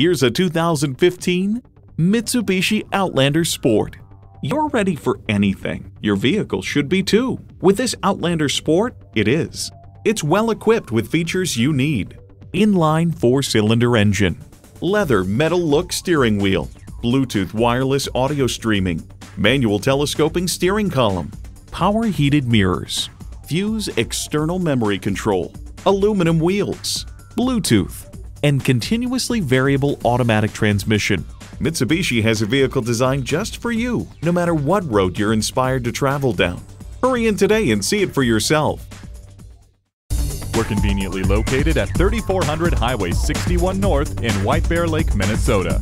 Here's a 2015 Mitsubishi Outlander Sport. You're ready for anything. Your vehicle should be too. With this Outlander Sport, it is. It's well equipped with features you need. Inline four-cylinder engine, leather metal look steering wheel, Bluetooth wireless audio streaming, manual telescoping steering column, power heated mirrors, Fuse external memory control, aluminum wheels, Bluetooth, and continuously variable automatic transmission. Mitsubishi has a vehicle designed just for you, no matter what road you're inspired to travel down. Hurry in today and see it for yourself. We're conveniently located at 3400 Highway 61 North in White Bear Lake, Minnesota.